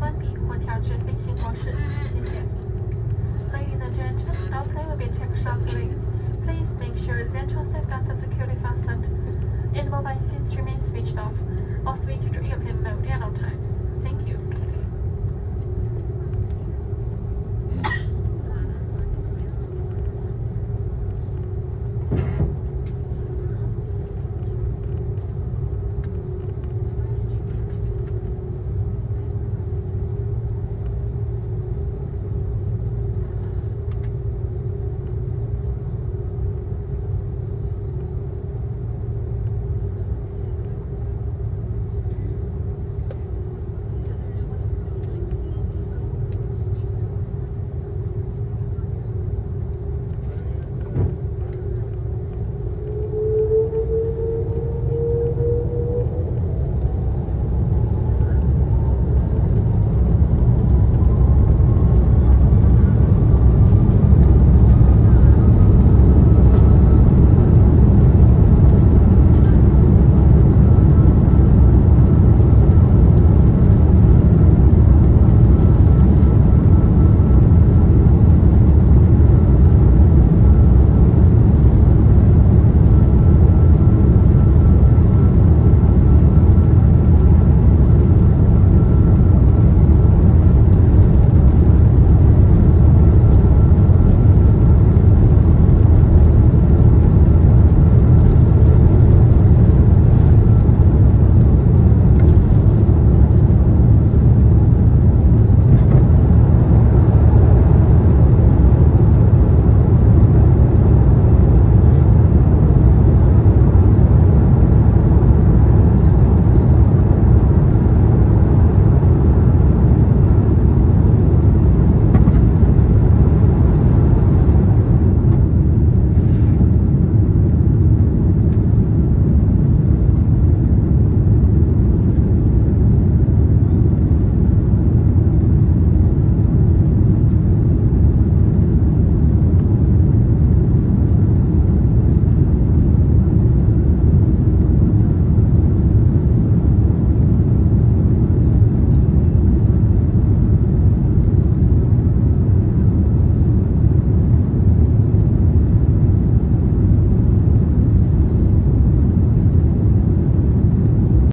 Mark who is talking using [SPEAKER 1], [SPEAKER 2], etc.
[SPEAKER 1] 关闭或调至飞行模式，谢谢。Ladies and gentlemen, our plane will be checked shortly. Please make sure central seatbelts are securely fastened and mobile phones remain switched off or switched to airplane mode at all times. Thank you. you